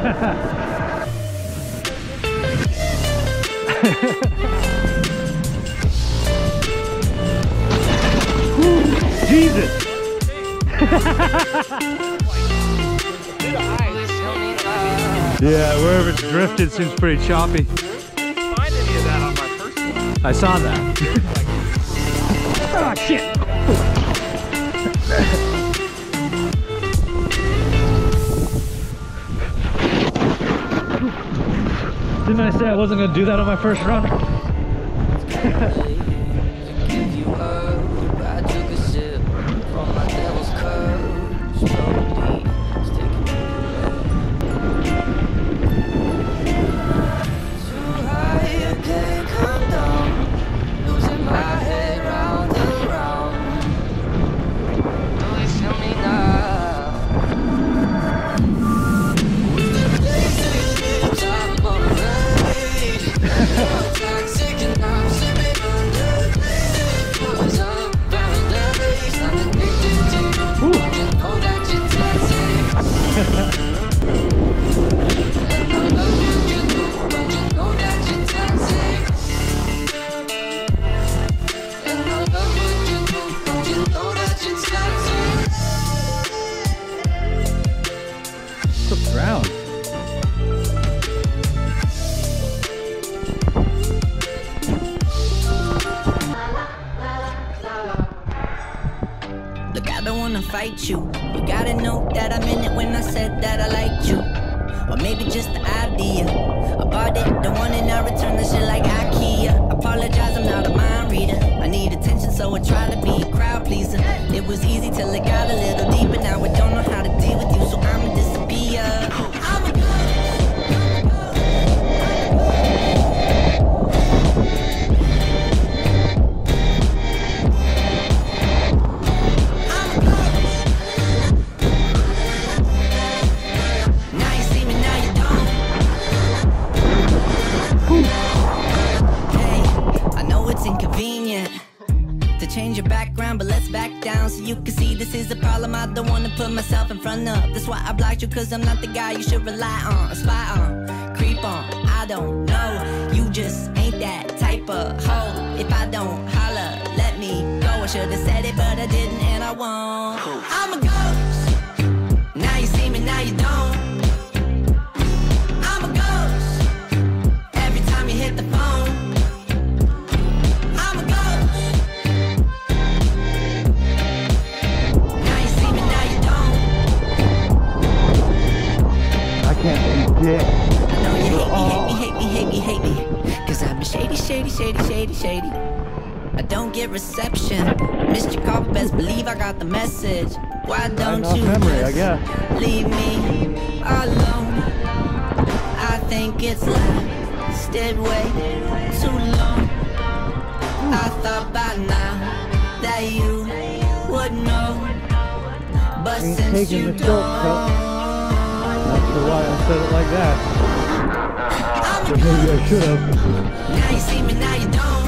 Jesus! yeah, wherever it's drifted seems pretty choppy. I saw that. oh shit! I say I wasn't gonna do that on my first run? you. You gotta know that I meant it when I said that I liked you. Or maybe just the idea. I bought it, the one and I return the shit like IKEA. Apologize, I'm not a mind reader. I need attention, so I try to be a crowd pleaser. It was easy till it got a little change your background, but let's back down so you can see this is a problem I don't wanna put myself in front of. That's why I blocked you, cause I'm not the guy you should rely on, spy on, creep on. I don't know, you just ain't that type of hoe. If I don't holler, let me go. I should've said it, but I didn't, and I won't. I'm a ghost. Now you see me, now you don't. I'm a ghost. Every time you hit the phone, can't see dick. I know you hate me, hate me, hate me, hate me, hate me. Cause been shady, shady, shady, shady, shady. I don't get reception. Your call, best believe I got the message. Why don't you memory, I guess. leave me alone? I think it's lasted way too long. I thought by now that you would know, but since you don't, The why I said it like that. But maybe I should have. Now you see me, now you don't.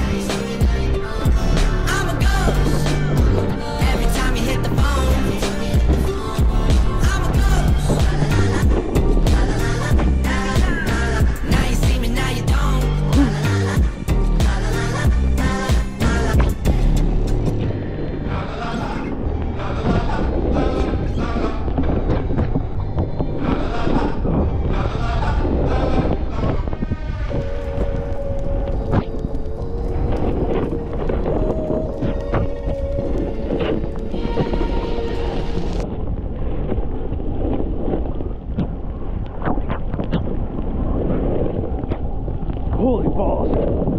Holy balls.